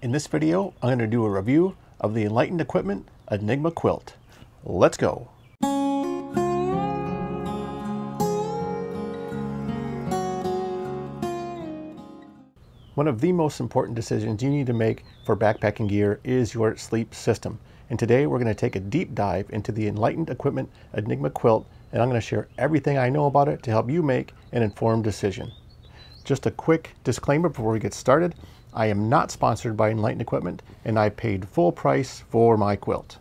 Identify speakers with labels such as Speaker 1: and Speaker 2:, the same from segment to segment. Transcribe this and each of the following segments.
Speaker 1: In this video, I'm going to do a review of the Enlightened Equipment Enigma Quilt. Let's go! One of the most important decisions you need to make for backpacking gear is your sleep system. And today we're going to take a deep dive into the Enlightened Equipment Enigma Quilt and I'm going to share everything I know about it to help you make an informed decision. Just a quick disclaimer before we get started. I am not sponsored by Enlightened Equipment and I paid full price for my quilt.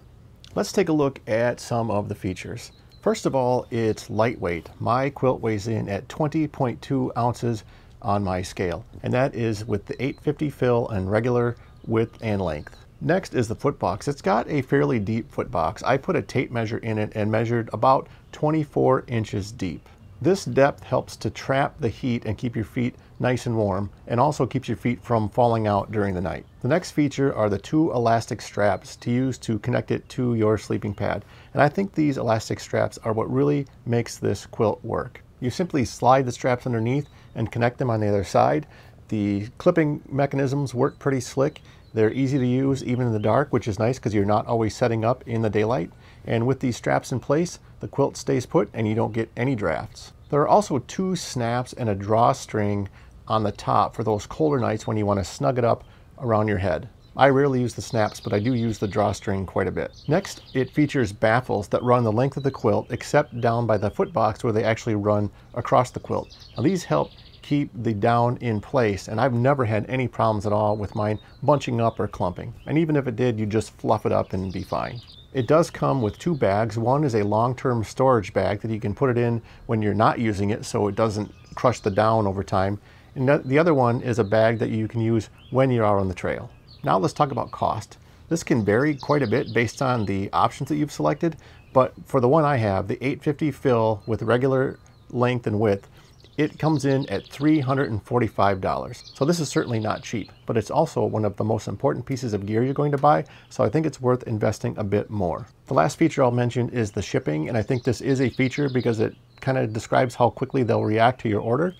Speaker 1: Let's take a look at some of the features. First of all, it's lightweight. My quilt weighs in at 20.2 ounces on my scale, and that is with the 850 fill and regular width and length. Next is the foot box. It's got a fairly deep foot box. I put a tape measure in it and measured about 24 inches deep. This depth helps to trap the heat and keep your feet nice and warm and also keeps your feet from falling out during the night. The next feature are the two elastic straps to use to connect it to your sleeping pad. And I think these elastic straps are what really makes this quilt work. You simply slide the straps underneath and connect them on the other side. The clipping mechanisms work pretty slick they're easy to use even in the dark, which is nice because you're not always setting up in the daylight. And with these straps in place, the quilt stays put and you don't get any drafts. There are also two snaps and a drawstring on the top for those colder nights when you want to snug it up around your head. I rarely use the snaps, but I do use the drawstring quite a bit. Next, it features baffles that run the length of the quilt, except down by the foot box where they actually run across the quilt. Now these help keep the down in place and I've never had any problems at all with mine bunching up or clumping. And even if it did, you just fluff it up and be fine. It does come with two bags. One is a long-term storage bag that you can put it in when you're not using it so it doesn't crush the down over time. And the other one is a bag that you can use when you're out on the trail. Now let's talk about cost. This can vary quite a bit based on the options that you've selected, but for the one I have, the 850 fill with regular length and width, it comes in at $345. So this is certainly not cheap, but it's also one of the most important pieces of gear you're going to buy, so I think it's worth investing a bit more. The last feature I'll mention is the shipping, and I think this is a feature because it kind of describes how quickly they'll react to your order.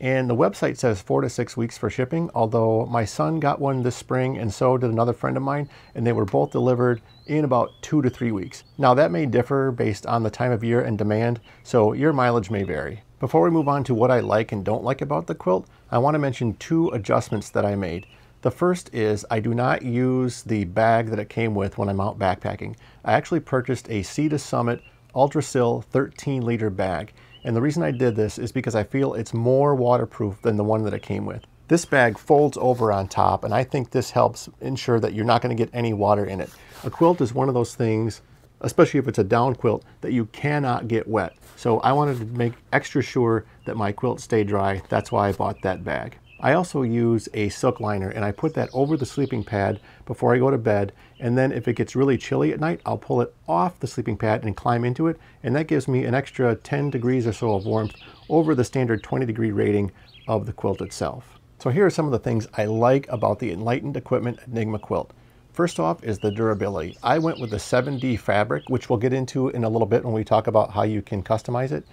Speaker 1: And the website says four to six weeks for shipping, although my son got one this spring and so did another friend of mine, and they were both delivered in about two to three weeks. Now that may differ based on the time of year and demand, so your mileage may vary. Before we move on to what I like and don't like about the quilt, I want to mention two adjustments that I made. The first is I do not use the bag that it came with when I'm out backpacking. I actually purchased a Sea to Summit Ultrasil 13 liter bag. And the reason I did this is because I feel it's more waterproof than the one that it came with. This bag folds over on top and I think this helps ensure that you're not going to get any water in it. A quilt is one of those things especially if it's a down quilt, that you cannot get wet. So I wanted to make extra sure that my quilt stayed dry. That's why I bought that bag. I also use a silk liner and I put that over the sleeping pad before I go to bed. And then if it gets really chilly at night, I'll pull it off the sleeping pad and climb into it. And that gives me an extra 10 degrees or so of warmth over the standard 20 degree rating of the quilt itself. So here are some of the things I like about the Enlightened Equipment Enigma quilt. First off is the durability. I went with the 7D fabric, which we'll get into in a little bit when we talk about how you can customize it.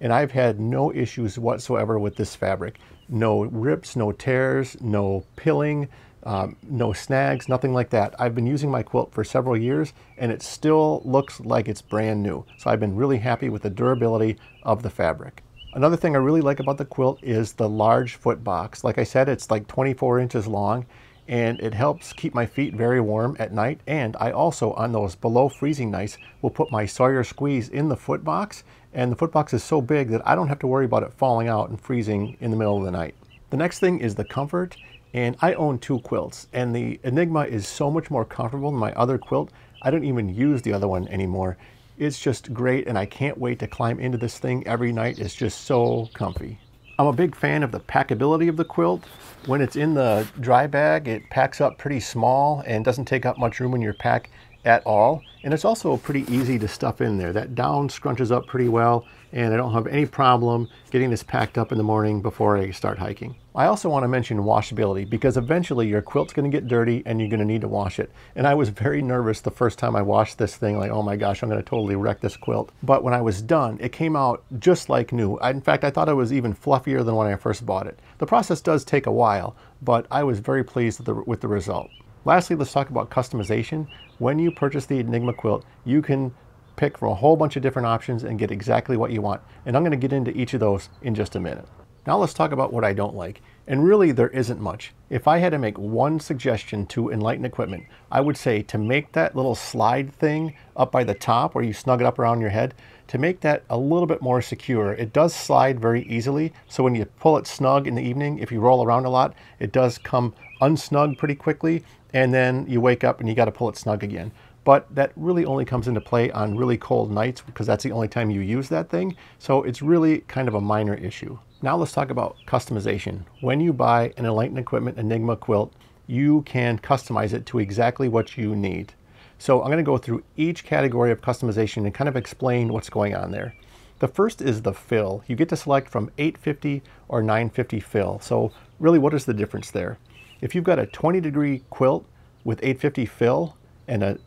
Speaker 1: And I've had no issues whatsoever with this fabric. No rips, no tears, no pilling, um, no snags, nothing like that. I've been using my quilt for several years and it still looks like it's brand new. So I've been really happy with the durability of the fabric. Another thing I really like about the quilt is the large foot box. Like I said, it's like 24 inches long and it helps keep my feet very warm at night. And I also, on those below freezing nights, will put my Sawyer squeeze in the foot box. And the foot box is so big that I don't have to worry about it falling out and freezing in the middle of the night. The next thing is the comfort. And I own two quilts and the Enigma is so much more comfortable than my other quilt. I don't even use the other one anymore. It's just great and I can't wait to climb into this thing every night. It's just so comfy. I'm a big fan of the packability of the quilt. When it's in the dry bag, it packs up pretty small and doesn't take up much room in your pack at all. And it's also pretty easy to stuff in there. That down scrunches up pretty well and I don't have any problem getting this packed up in the morning before I start hiking. I also want to mention washability because eventually your quilt's going to get dirty and you're going to need to wash it. And I was very nervous the first time I washed this thing, like, oh my gosh, I'm going to totally wreck this quilt. But when I was done, it came out just like new. I, in fact, I thought it was even fluffier than when I first bought it. The process does take a while, but I was very pleased with the, with the result. Lastly, let's talk about customization. When you purchase the Enigma quilt, you can pick from a whole bunch of different options and get exactly what you want. And I'm gonna get into each of those in just a minute. Now let's talk about what I don't like. And really there isn't much. If I had to make one suggestion to Enlighten Equipment, I would say to make that little slide thing up by the top where you snug it up around your head, to make that a little bit more secure. It does slide very easily. So when you pull it snug in the evening, if you roll around a lot, it does come unsnug pretty quickly. And then you wake up and you got to pull it snug again but that really only comes into play on really cold nights because that's the only time you use that thing. So it's really kind of a minor issue. Now let's talk about customization. When you buy an Enlighten Equipment Enigma quilt, you can customize it to exactly what you need. So I'm going to go through each category of customization and kind of explain what's going on there. The first is the fill. You get to select from 850 or 950 fill. So really what is the difference there? If you've got a 20 degree quilt with 850 fill and a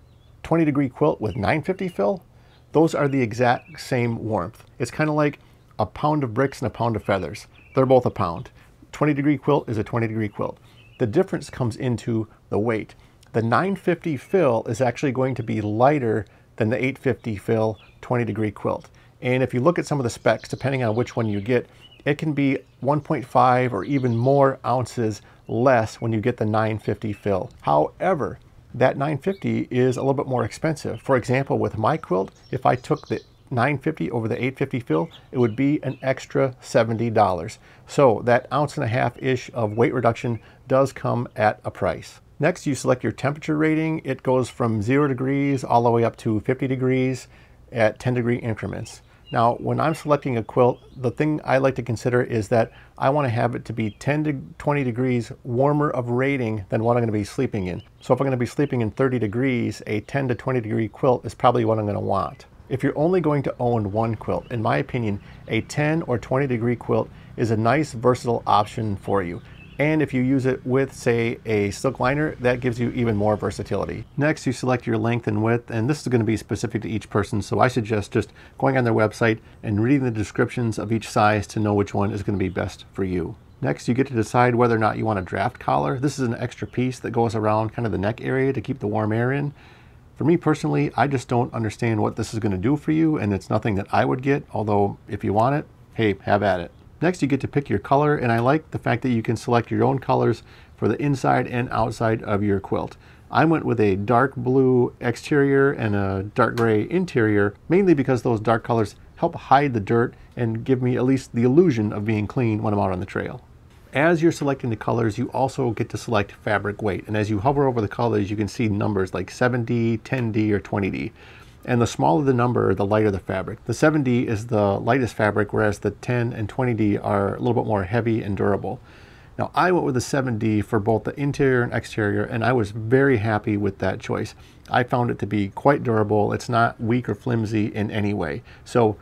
Speaker 1: 20 degree quilt with 950 fill, those are the exact same warmth. It's kind of like a pound of bricks and a pound of feathers. They're both a pound. 20 degree quilt is a 20 degree quilt. The difference comes into the weight. The 950 fill is actually going to be lighter than the 850 fill 20 degree quilt. And if you look at some of the specs, depending on which one you get, it can be 1.5 or even more ounces less when you get the 950 fill. However, that 950 is a little bit more expensive. For example, with my quilt, if I took the 950 over the 850 fill, it would be an extra $70. So that ounce and a half ish of weight reduction does come at a price. Next, you select your temperature rating. It goes from zero degrees all the way up to 50 degrees at 10 degree increments. Now, when I'm selecting a quilt, the thing I like to consider is that I want to have it to be 10 to 20 degrees warmer of rating than what I'm going to be sleeping in. So if I'm going to be sleeping in 30 degrees, a 10 to 20 degree quilt is probably what I'm going to want. If you're only going to own one quilt, in my opinion, a 10 or 20 degree quilt is a nice versatile option for you. And if you use it with, say, a silk liner, that gives you even more versatility. Next, you select your length and width, and this is going to be specific to each person, so I suggest just going on their website and reading the descriptions of each size to know which one is going to be best for you. Next, you get to decide whether or not you want a draft collar. This is an extra piece that goes around kind of the neck area to keep the warm air in. For me personally, I just don't understand what this is going to do for you, and it's nothing that I would get, although if you want it, hey, have at it. Next, you get to pick your color, and I like the fact that you can select your own colors for the inside and outside of your quilt. I went with a dark blue exterior and a dark gray interior, mainly because those dark colors help hide the dirt and give me at least the illusion of being clean when I'm out on the trail. As you're selecting the colors, you also get to select fabric weight. And as you hover over the colors, you can see numbers like 7D, 10D, or 20D. And the smaller the number, the lighter the fabric. The 7D is the lightest fabric, whereas the 10 and 20D are a little bit more heavy and durable. Now I went with the 7D for both the interior and exterior, and I was very happy with that choice. I found it to be quite durable. It's not weak or flimsy in any way. So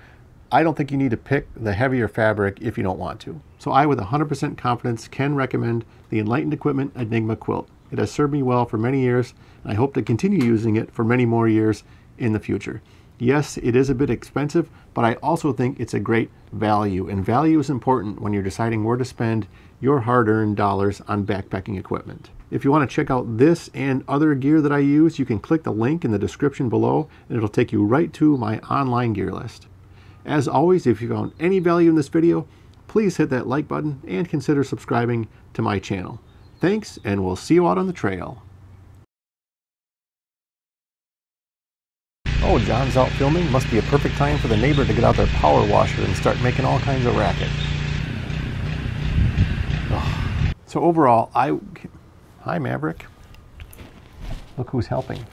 Speaker 1: I don't think you need to pick the heavier fabric if you don't want to. So I, with 100% confidence, can recommend the Enlightened Equipment Enigma quilt. It has served me well for many years, and I hope to continue using it for many more years in the future. Yes, it is a bit expensive, but I also think it's a great value, and value is important when you're deciding where to spend your hard-earned dollars on backpacking equipment. If you want to check out this and other gear that I use, you can click the link in the description below, and it'll take you right to my online gear list. As always, if you found any value in this video, please hit that like button and consider subscribing to my channel. Thanks, and we'll see you out on the trail. Oh, Jon's out filming. Must be a perfect time for the neighbor to get out their power washer and start making all kinds of racket. Oh. So overall, I... Hi, Maverick. Look who's helping.